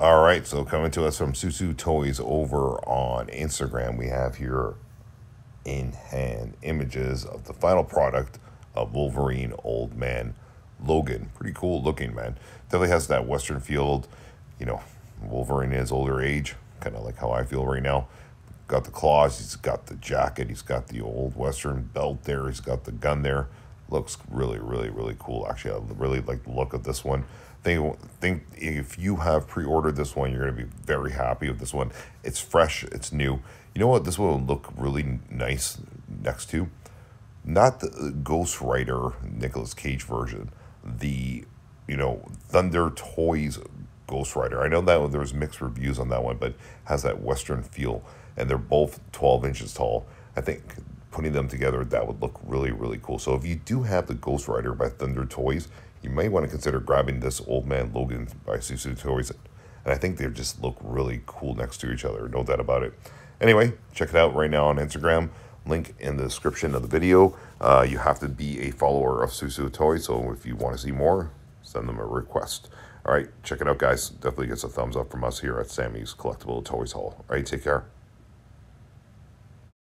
All right, so coming to us from Soosoo Toys over on Instagram, we have here in hand images of the final product of Wolverine Old Man Logan. Pretty cool looking, man. Definitely has that Western field, you know, Wolverine is older age, kind of like how I feel right now. Got the claws, he's got the jacket, he's got the old Western belt there, he's got the gun there. Looks really, really, really cool. Actually, I really like the look of this one. Think, think if you have pre-ordered this one, you're going to be very happy with this one. It's fresh, it's new. You know what? This one will look really nice next to not the uh, Ghost Rider Nicolas Cage version, the you know Thunder Toys Ghost Rider. I know that there's mixed reviews on that one, but has that Western feel, and they're both 12 inches tall. I think putting them together that would look really really cool. So if you do have the Ghost Rider by Thunder Toys, you may want to consider grabbing this Old Man Logan by Soosoo Toys. And I think they just look really cool next to each other. No doubt about it. Anyway, check it out right now on Instagram. Link in the description of the video. Uh, you have to be a follower of Soosoo Toys, so if you want to see more, send them a request. All right, check it out, guys. Definitely gets a thumbs up from us here at Sammy's Collectible Toys Hall. All right, take care.